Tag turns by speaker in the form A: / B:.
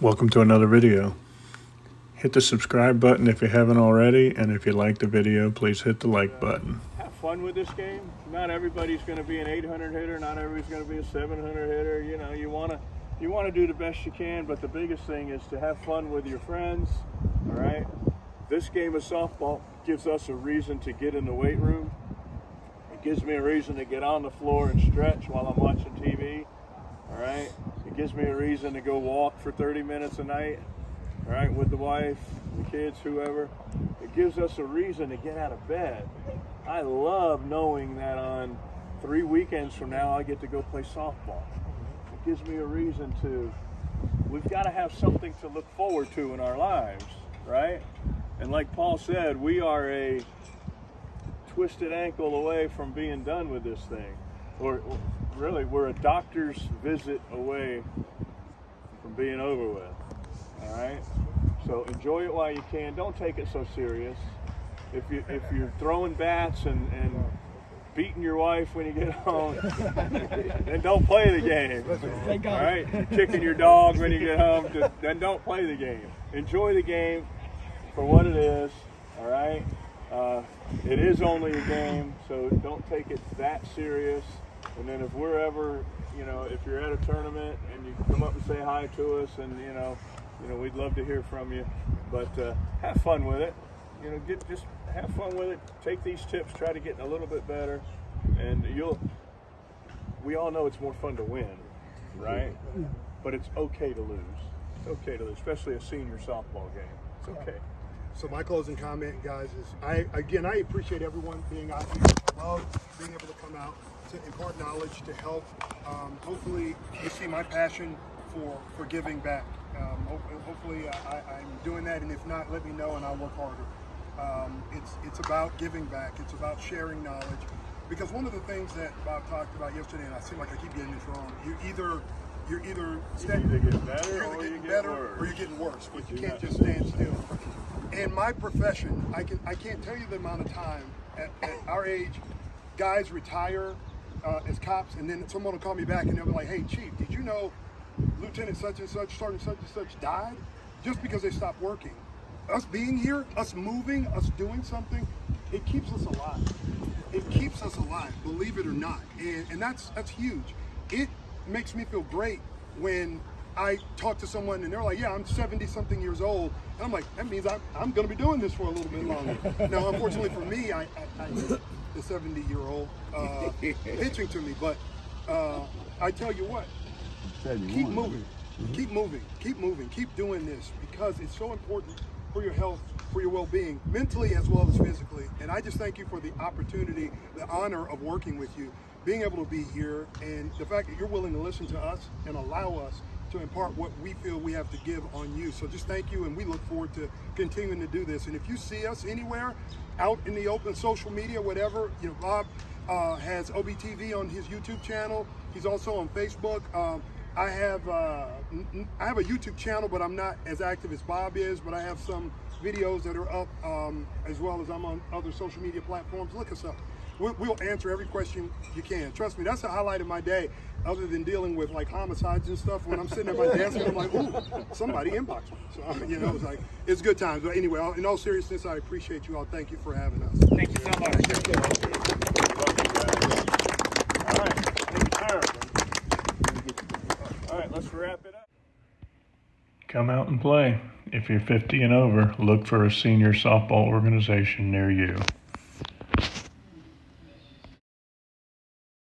A: Welcome to another video. Hit the subscribe button if you haven't already, and if you like the video, please hit the like button.
B: Have fun with this game. Not everybody's going to be an 800 hitter. Not everybody's going to be a 700 hitter. You know, you want to you want to do the best you can, but the biggest thing is to have fun with your friends. All right. This game of softball gives us a reason to get in the weight room. It gives me a reason to get on the floor and stretch while I'm watching TV. All right. It gives me a reason to go walk for 30 minutes a night. All right, with the wife, the kids, whoever. It gives us a reason to get out of bed. I love knowing that on three weekends from now I get to go play softball. It gives me a reason to. We've got to have something to look forward to in our lives, right? And like Paul said, we are a twisted ankle away from being done with this thing. Or really, we're a doctor's visit away from being over with. All right. So enjoy it while you can. Don't take it so serious. If you if you're throwing bats and, and beating your wife when you get home, then don't play the game. All right. You're kicking your dog when you get home, then don't play the game. Enjoy the game for what it is. All right. Uh, it is only a game, so don't take it that serious. And then if we're ever, you know, if you're at a tournament and you come up and say hi to us, and you know, you know, we'd love to hear from you. But uh, have fun with it. You know, get just have fun with it. Take these tips, try to get a little bit better, and you'll. We all know it's more fun to win, right? But it's okay to lose. It's okay to lose, especially a senior softball game. It's okay.
C: So my closing comment, guys, is I again I appreciate everyone being out here. I love being able to come out to impart knowledge to help. Um, hopefully, you see my passion for for giving back. Um, hopefully, I, am doing that, and if not, let me know, and I'll work harder. Um, it's it's about giving back. It's about sharing knowledge, because one of the things that Bob talked about yesterday, and I seem like I keep getting this wrong. You either you're either,
B: you're either getting better,
C: you're either
B: or,
C: getting
B: you
C: better or you're getting worse, but you can't just stand still. In my profession, I can I can't tell you the amount of time at, at our age, guys retire uh, as cops, and then someone will call me back and they'll be like, "Hey, chief, did you know Lieutenant such and such, Sergeant such and such died just because they stopped working?" Us being here, us moving, us doing something, it keeps us alive. It keeps us alive, believe it or not, and and that's that's huge. It makes me feel great when I talk to someone and they're like, yeah, I'm 70 something years old. And I'm like, that means I'm, I'm going to be doing this for a little bit longer. now, unfortunately for me, I, I, I the 70 year old uh, pitching to me. But uh, I tell you what, keep moving, keep moving, keep moving, keep doing this because it's so important for your health, for your well-being, mentally as well as physically. And I just thank you for the opportunity, the honor of working with you, being able to be here, and the fact that you're willing to listen to us and allow us to impart what we feel we have to give on you. So just thank you, and we look forward to continuing to do this. And if you see us anywhere out in the open, social media, whatever, you know, Bob uh, has OBTV on his YouTube channel. He's also on Facebook. Um, I have uh, I have a YouTube channel, but I'm not as active as Bob is. But I have some videos that are up um, as well as I'm on other social media platforms. Look us up we'll, we'll answer every question you can. Trust me, that's the highlight of my day, other than dealing with like homicides and stuff. When I'm sitting at my desk and I'm like, ooh, somebody inboxed me. So, you know, it's like, it's good times. But anyway, in all seriousness, I appreciate you all. Thank you for having us.
D: Thank you so much.
B: All right, let's wrap it up.
A: Come out and play. If you're 50 and over, look for a senior softball organization near you.